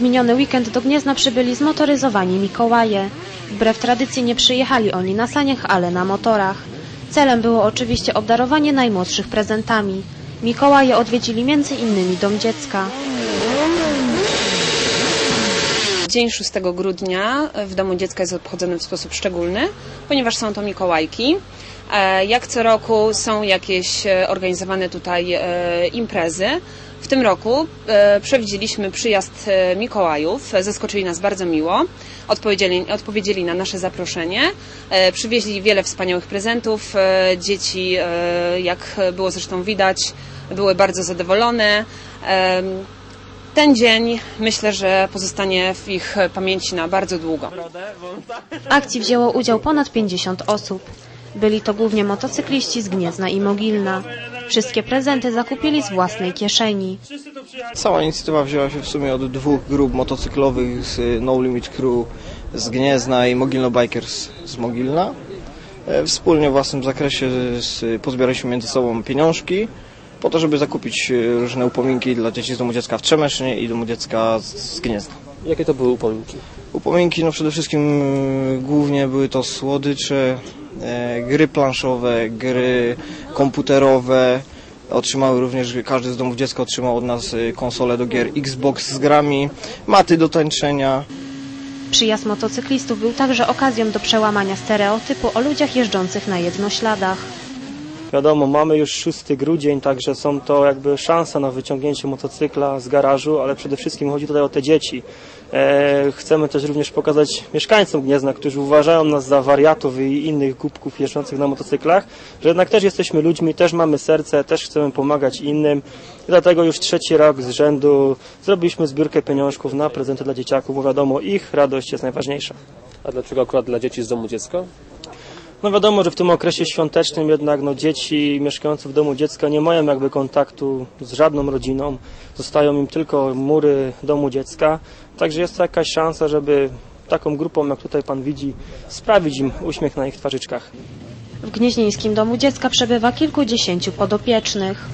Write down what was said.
W miniony weekend do Gniezna przybyli zmotoryzowani Mikołaje. Wbrew tradycji nie przyjechali oni na saniach, ale na motorach. Celem było oczywiście obdarowanie najmłodszych prezentami. Mikołaje odwiedzili innymi Dom Dziecka. Dzień 6 grudnia w Domu Dziecka jest obchodzony w sposób szczególny, ponieważ są to Mikołajki. E, Jak co roku są jakieś e, organizowane tutaj e, imprezy. W tym roku przewidzieliśmy przyjazd Mikołajów. Zaskoczyli nas bardzo miło. Odpowiedzieli, odpowiedzieli na nasze zaproszenie. Przywieźli wiele wspaniałych prezentów. Dzieci, jak było zresztą widać, były bardzo zadowolone. Ten dzień myślę, że pozostanie w ich pamięci na bardzo długo. W akcji wzięło udział ponad 50 osób. Byli to głównie motocykliści z Gniezna i Mogilna. Wszystkie prezenty zakupili z własnej kieszeni. Cała inicjatywa wzięła się w sumie od dwóch grup motocyklowych z y, No Limit Crew z Gniezna i Mogilno Bikers z Mogilna. E, Wspólnie w własnym zakresie pozbieraliśmy między sobą pieniążki po to, żeby zakupić y, różne upominki dla dzieci z Domu Dziecka w Trzemesznie i Domu Dziecka z- Gniezna. Jakie to były upominki? Upominki, no przede wszystkim y, głównie były to słodycze, e, gry planszowe, gry komputerowe. Otrzymały również, każdy z domów dziecka otrzymał od nas konsolę do gier Xbox z grami, maty do tańczenia. Przyjazd motocyklistów był także okazją do przełamania stereotypu o ludziach jeżdżących na jednośladach. Wiadomo, mamy już 6 grudzień, także są to jakby szanse na wyciągnięcie motocykla z garażu, ale przede wszystkim chodzi tutaj o te dzieci. E, chcemy też również pokazać mieszkańcom Gniezna, którzy uważają nas za wariatów i innych głupków jeżdżących na motocyklach, że jednak też jesteśmy ludźmi, też mamy serce, też chcemy pomagać innym. I dlatego już trzeci rok z rzędu zrobiliśmy zbiórkę pieniążków na prezenty dla dzieciaków, bo wiadomo, ich radość jest najważniejsza. A dlaczego akurat dla dzieci z domu dziecka? No wiadomo, że w tym okresie świątecznym jednak no, dzieci mieszkające w domu dziecka nie mają jakby kontaktu z żadną rodziną. Zostają im tylko mury domu dziecka. Także jest to jakaś szansa, żeby taką grupą, jak tutaj Pan widzi, sprawić im uśmiech na ich twarzyczkach. W Gnieźnieńskim Domu Dziecka przebywa kilkudziesięciu podopiecznych.